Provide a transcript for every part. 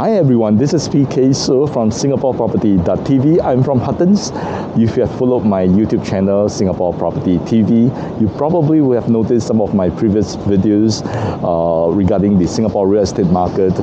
Hi everyone, this is PK So from Singapore Property.tv. I'm from Huttons. If you have followed my YouTube channel, Singapore Property TV, you probably will have noticed some of my previous videos uh, regarding the Singapore real estate market,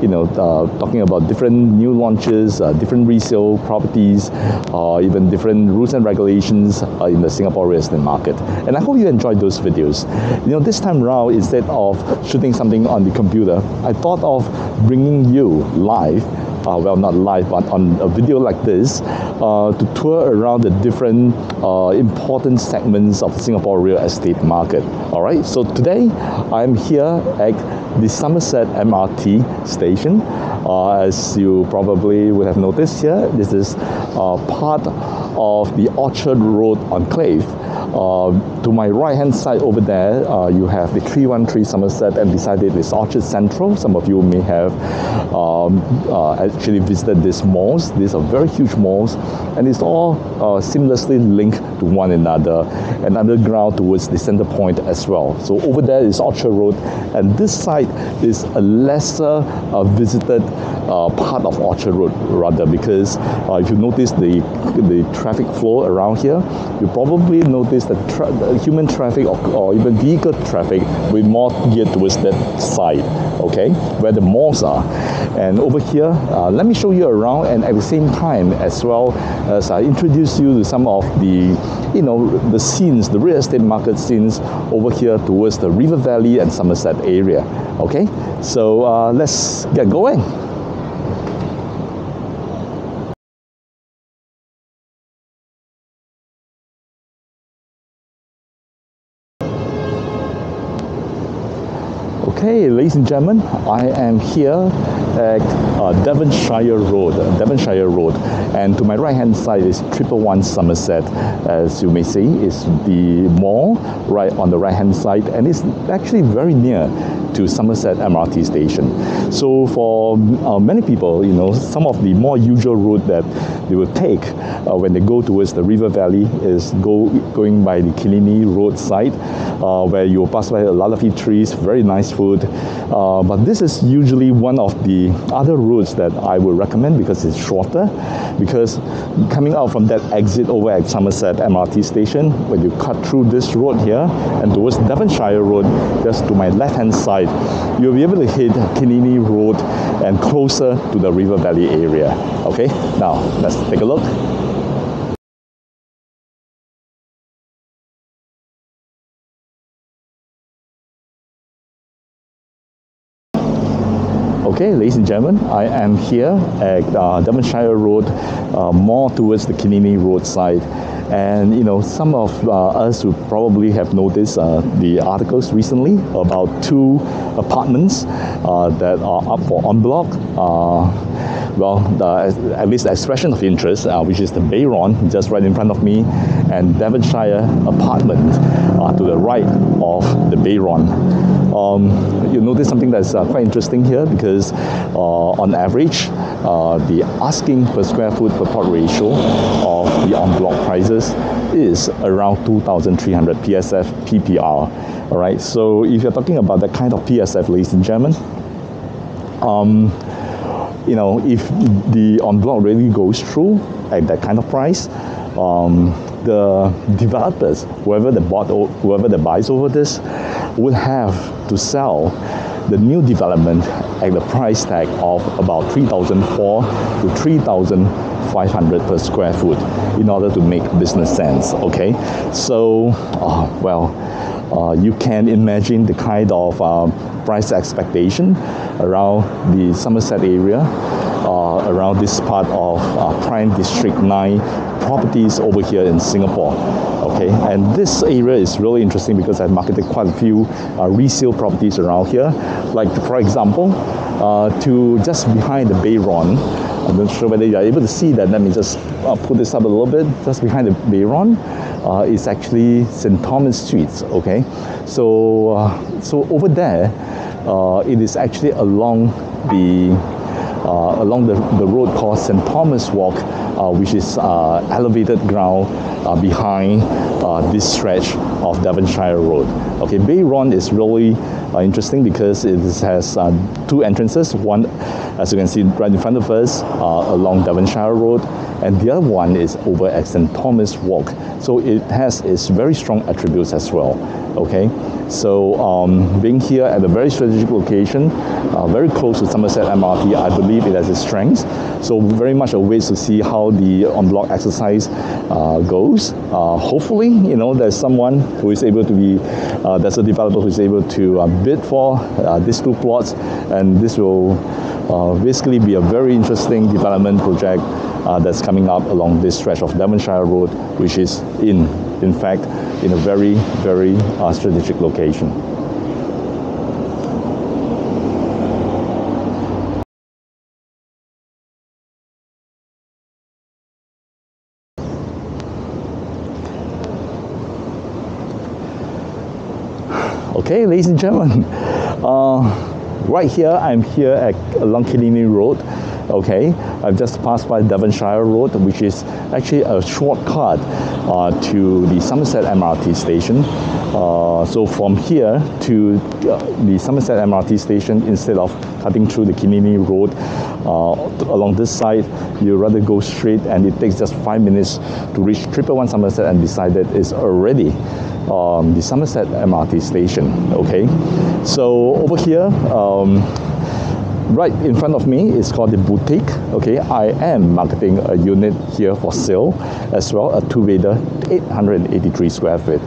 you know, uh, talking about different new launches, uh, different resale properties, uh, even different rules and regulations uh, in the Singapore real estate market. And I hope you enjoyed those videos. You know, this time around, instead of shooting something on the computer, I thought of bringing you live uh, well not live but on a video like this uh, to tour around the different uh, important segments of Singapore real estate market. All right? So today I'm here at the Somerset MRT station. Uh, as you probably would have noticed here this is uh, part of the Orchard Road Enclave uh, to my right hand side over there, uh, you have the 313 Somerset, and beside it is Orchard Central. Some of you may have um, uh, actually visited these malls. These are very huge malls, and it's all uh, seamlessly linked to one another and underground towards the center point as well. So over there is Orchard Road, and this side is a lesser visited part of Orchard Road, rather, because if you notice the the traffic flow around here, you probably notice that tra human traffic or, or, even vehicle traffic will more geared towards that side, okay, where the malls are. And over here, uh, let me show you around and at the same time as well as I introduce you to some of the, you know, the scenes, the real estate market scenes over here towards the River Valley and Somerset area, okay? So uh, let's get going. Okay, ladies and gentlemen, I am here at uh, Devonshire Road, Devonshire Road, and to my right hand side is Triple One Somerset. As you may see, is the mall right on the right hand side, and it's actually very near to Somerset MRT station. So for uh, many people, you know, some of the more usual route that they will take uh, when they go towards the River Valley is go going by the Killiney roadside, uh, where you'll pass by a lot of trees, very nice food. Uh, but this is usually one of the other routes that I would recommend because it's shorter. Because coming out from that exit over at Somerset MRT station, when you cut through this road here and towards Devonshire Road, just to my left hand side, you'll be able to hit Killiney Road and closer to the River Valley area. Okay, now let's take a look. Okay, ladies and gentlemen, I am here at uh, Devonshire Road, uh, more towards the Killiney Road side. And you know, some of uh, us who probably have noticed uh, the articles recently about two apartments uh, that are up for en bloc. Well, the, at least the expression of interest, uh, which is the Bayron, just right in front of me, and Devonshire apartment uh, to the right of the Bayron. Um, you notice something that's uh, quite interesting here because uh, on average, uh, the asking per square foot per plot ratio of the en bloc prices is around 2,300 PSF PPR. All right, so if you're talking about that kind of PSF, ladies and gentlemen, um, you know, if the en bloc really goes through at that kind of price, um, the developers, whoever that bought, or whoever that buys over this, will have to sell the new development at the price tag of about 3,004 to 3,500 per square foot in order to make business sense. Okay, so uh, well, you can imagine the kind of uh, price expectation around the Somerset area, uh, around this part of uh, Prime District 9 properties over here in Singapore. Okay, and this area is really interesting because I've marketed quite a few uh, resale properties around here. Like, for example, uh, to just behind the Bayron, I'm not sure whether you're able to see that. Let me just uh, put this up a little bit. Just behind the Bayron uh, is actually St. Thomas Street. Okay, so uh, so over there, uh, it is actually along the uh, along the, the road called St. Thomas Walk, uh, which is uh, elevated ground uh, behind uh, this stretch of Devonshire Road. Okay, Bayron is really uh, interesting because it has uh, two entrances. One, as you can see right in front of us, uh, along Devonshire Road, and the other one is over at St. Thomas Walk. So it has its very strong attributes as well. Okay, so um, being here at a very strategic location, uh, very close to Somerset MRT, I believe it has its strengths. So very much awaits to see how the en-bloc exercise uh, goes. Uh, hopefully, you know, there's someone who is able to be, there's a developer who is able to uh, bid for uh, these two plots, and this will uh, basically be a very interesting development project uh, that's coming up along this stretch of Devonshire Road, which is in, in fact, in a very, very uh, strategic location. Okay, ladies and gentlemen, uh, right here, I'm here at along Killiney Road. Okay, I've just passed by Devonshire Road, which is actually a shortcut uh, to the Somerset MRT station. Uh, so from here to uh, the Somerset MRT station, instead of cutting through the Killiney Road uh, along this side, you rather go straight and it takes just five minutes to reach Triple One Somerset and beside it is already um, the Somerset MRT station. Okay, so over here, um, right in front of me is called the Boutiq. Okay, I am marketing a unit here for sale as well, a two-bedder, 883 square feet.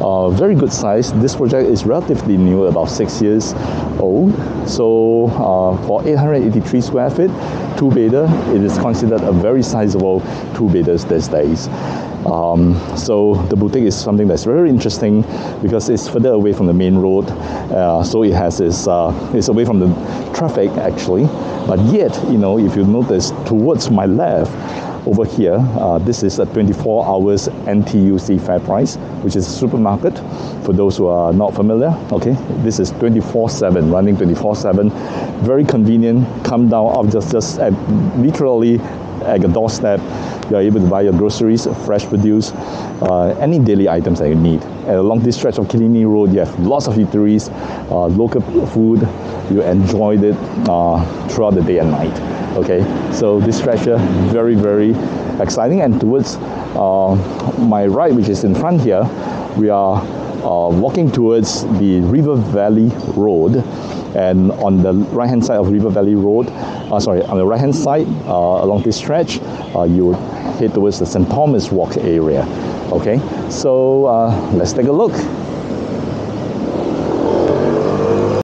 Uh, very good size. This project is relatively new, about six years old. So uh, for 883 square feet, two-bedder, it is considered a very sizable two-bedders these days. Um, so the Boutiq is something that's very interesting because it's further away from the main road. Uh, so it has its, uh, it's away from the traffic actually. But yet, you know, if you notice towards my left, over here, uh, this is a 24 hours NTUC FairPrice, which is a supermarket for those who are not familiar. Okay, this is 24/7, running 24/7, very convenient. Come down of just just at literally at your doorstep you're able to buy your groceries, fresh produce, uh, any daily items that you need. And along this stretch of Killiney Road, you have lots of eateries, uh, local food. You enjoyed it uh, throughout the day and night. Okay, so this stretch here, very, very exciting. And towards uh, my right, which is in front here, we are uh, walking towards the River Valley Road and on the right hand side of River Valley Road, uh, sorry, on the right hand side uh, along this stretch, uh, you towards the St. Thomas Walk area. Okay, so uh, let's take a look.